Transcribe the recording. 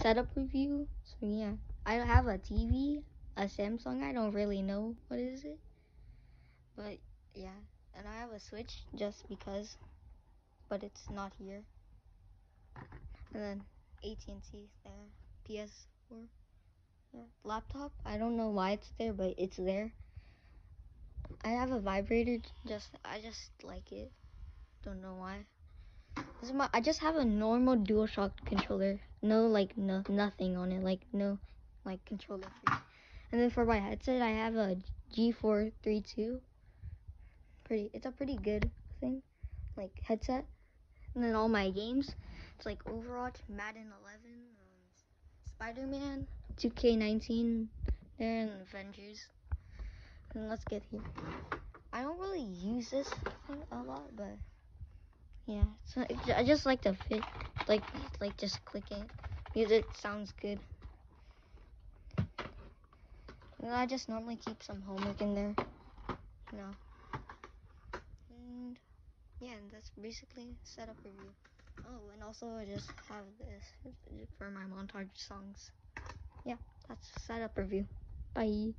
setup review. So yeah, I have a TV, a Samsung. I don't really know what is it, but yeah, and I have a Switch just because, but it's not here. And then AT&T there, PS4. Yeah. Laptop. I don't know why it's there, but it's there. I have a vibrator. Just I just like it. Don't know why. This is my. I just have a normal DualShock controller. No like no nothing on it. Like no like controller free. And then for my headset, I have a G432. Pretty. It's a pretty good thing, like headset. And then all my games. It's like Overwatch, Madden 11, um, Spider-Man, 2K19, there, and Avengers. And let's get here. I don't really use this thing a lot, but yeah, so I just like to fit, like, like just click it because it sounds good. I just normally keep some homework in there, you know. And yeah, and that's basically setup review. Oh, and also I just have this for my montage songs. Yeah, that's setup review. Bye.